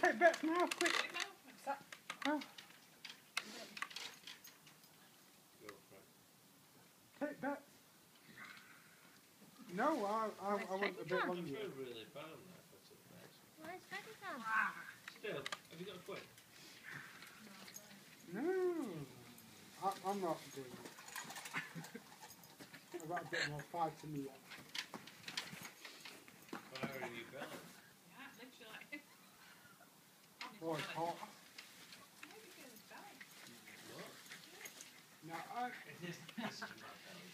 Take bets now, quick. Oh, Go for take bets. No, I, I, I want a bit I longer. feel really bad now if I took bets. Where's Betty gone? Still, have you got a quid? No, I, I'm not doing it. I've got a bit more fight in me yet. Fire in your belly. It's hot. I, It is this is my belly.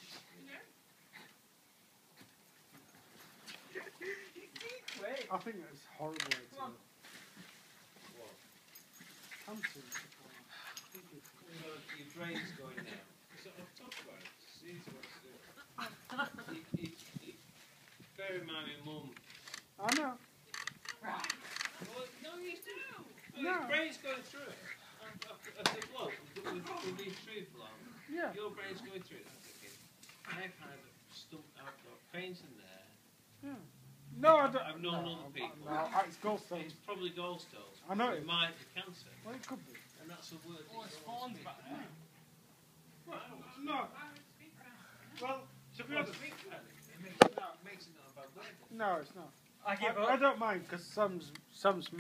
I think it's horrible. It's Come on. What? cancer. I think it's So your brain's going now. So I've talked about it. See what to do. It, it, it, bear in mind my mum. I know. Well, no, you do. No. Your brain's going through it. As a bloke, we've, we've been through it for. Yeah. Your brain's going through it. I'm thinking, I've had stump, I've got pains in there. Yeah. No, I don't. I've known no, other people. No, it's gallstones. It's probably gallstones. I know It it. might be cancer. Well, it could be. And that's a word. Oh, it's horns back there. Well, no. Well, to be Well, honest, speak about it. It makes, it not- makes it not a bad word. no, it's not. I give I, I don't mind because some some smell.